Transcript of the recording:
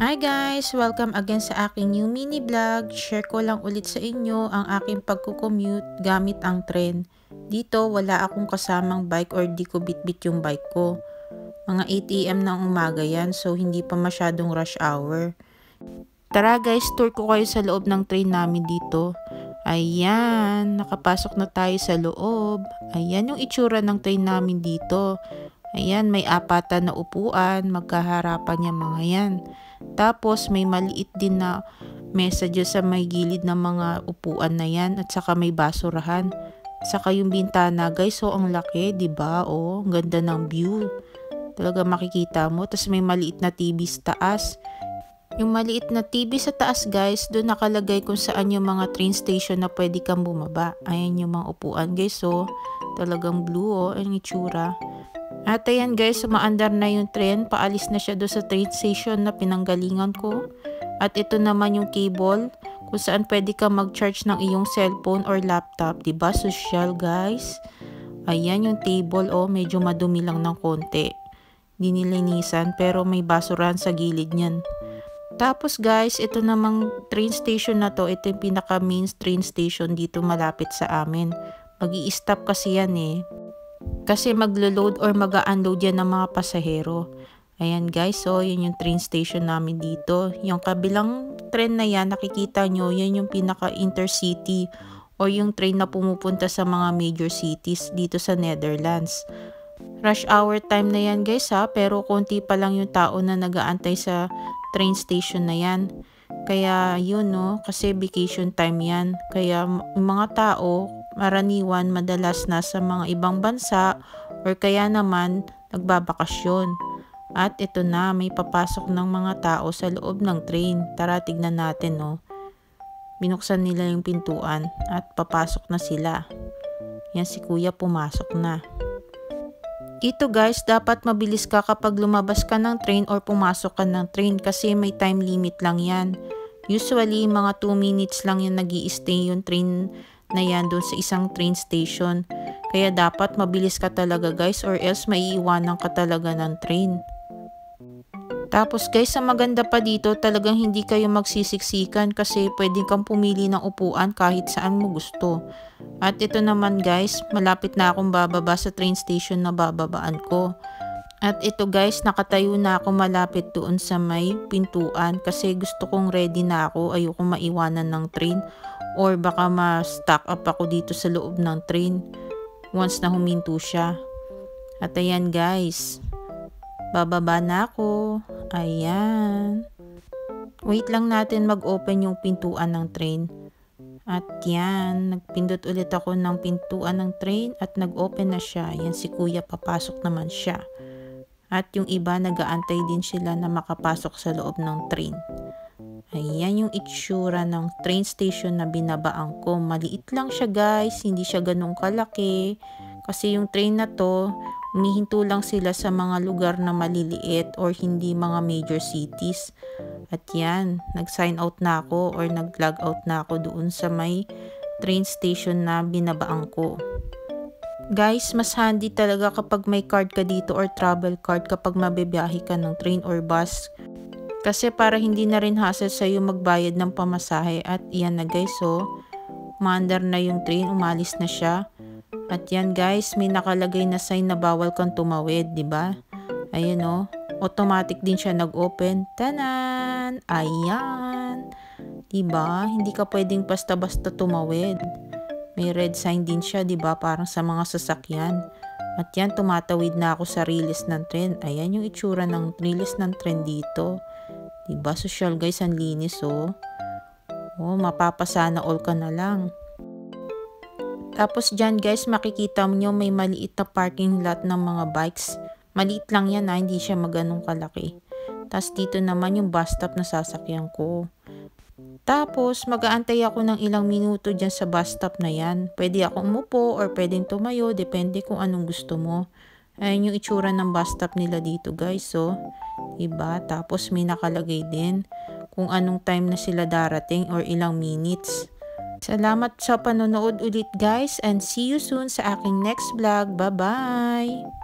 Hi guys! Welcome again sa aking new mini vlog. Share ko lang ulit sa inyo ang aking pagkukommute gamit ang tren. Dito wala akong kasamang bike or di ko bitbit yung bike ko. Mga 8am ng umaga yan so hindi pa masyadong rush hour. Tara guys, tour ko kayo sa loob ng train namin dito. Ayan, nakapasok na tayo sa loob. Ayan yung itsura ng train namin dito. Ayan, may apatan na upuan, magkaharapan niya mga yan. Tapos may maliit din na message sa may gilid ng mga upuan na yan at saka may basurahan. Saka yung bintana guys, so ang laki, ba? Oh, ang ganda ng view. Talaga makikita mo. Tapos may maliit na TV sa taas. Yung maliit na TV sa taas guys, doon nakalagay kung saan yung mga train station na pwede kang bumaba. Ayan yung mga upuan guys, so talagang blue oh, ang itsura. At ayan guys, sumaandar na yung train. Paalis na siya doon sa train station na pinanggalingan ko. At ito naman yung cable kung saan pwede ka mag-charge ng iyong cellphone or laptop. Diba? Social guys. Ayan yung table. Oh, medyo madumi lang ng konti. Dinilinisan pero may basurahan sa gilid niyan. Tapos guys, ito namang train station na to. Ito yung pinaka main train station dito malapit sa amin. mag stop kasi yan eh. Kasi maglo-load or mag-unload yan ng mga pasahero. Ayan guys, so yun yung train station namin dito. Yung kabilang train na yan, nakikita nyo, yan yung pinaka-intercity or yung train na pumupunta sa mga major cities dito sa Netherlands. Rush hour time na yan guys ha, pero konti pa lang yung tao na nagaantay sa train station na yan. Kaya yun no, kasi vacation time yan. Kaya mga tao, maraniwan madalas nasa mga ibang bansa or kaya naman nagbabakasyon. At ito na, may papasok ng mga tao sa loob ng train. Tara, tignan natin, no. Binuksan nila yung pintuan at papasok na sila. Yan si kuya pumasok na. Ito guys, dapat mabilis ka kapag lumabas ka ng train or pumasok ka ng train kasi may time limit lang yan. Usually, mga 2 minutes lang yung nag stay yung train na yan doon sa isang train station. Kaya dapat mabilis ka talaga guys or else maiiwanan ka talaga ng train. Tapos guys, sa maganda pa dito, talagang hindi kayo magsisiksikan kasi pwede kang pumili ng upuan kahit saan mo gusto. At ito naman guys, malapit na akong bababa sa train station na bababaan ko. At ito guys, nakatayo na ako malapit doon sa may pintuan kasi gusto kong ready na ako. Ayoko maiwanan ng train or baka ma-stock up ako dito sa loob ng train once na huminto siya. At ayan guys, bababa na ako. Ayan. Wait lang natin mag-open yung pintuan ng train. At yan, nagpindot ulit ako ng pintuan ng train at nag-open na siya. Yan si kuya, papasok naman siya. At yung iba, nagaantay din sila na makapasok sa loob ng train. Ayan yung itsura ng train station na binabaan ko. Maliit lang siya guys, hindi siya ganun kalaki. Kasi yung train na to, umihinto lang sila sa mga lugar na maliliit or hindi mga major cities. At yan, nag-sign out na ako or nag-log out na ako doon sa may train station na binabaan ko. Guys, mas handy talaga kapag may card ka dito or travel card kapag mabibiyahe ka ng train or bus kasi para hindi na rin hassle sa'yo magbayad ng pamasahe. At yan na guys, so maandar na yung train, umalis na siya. At yan guys, may nakalagay na sign na bawal kang tumawid, ba? Ayan o, oh, automatic din siya nag-open. Tanan! Ayan! Di ba? Hindi ka pwedeng basta-basta tumawid. May red sign din siya, di ba? Parang sa mga sasakyan. At yan, tumatawid na ako sa release ng trend. Ayan yung itsura ng release ng trend dito. Diba social guys, ang linis oh. Oh, mapapasana all ka na lang. Tapos dyan guys, makikita nyo may maliit na parking lot ng mga bikes. Maliit lang yan ha, hindi siya maganong kalaki. Tapos dito naman yung bus stop na sasakyan ko. Tapos mag-aantay ako ng ilang minuto dyan sa bus stop na yan. Pwede akong umupo or pwedeng tumayo, depende kung anong gusto mo. Ayan yung itsura ng bus stop nila dito guys. So, iba. Tapos may nakalagay din kung anong time na sila darating or ilang minutes. Salamat sa panonood ulit guys and see you soon sa aking next vlog. Bye-bye!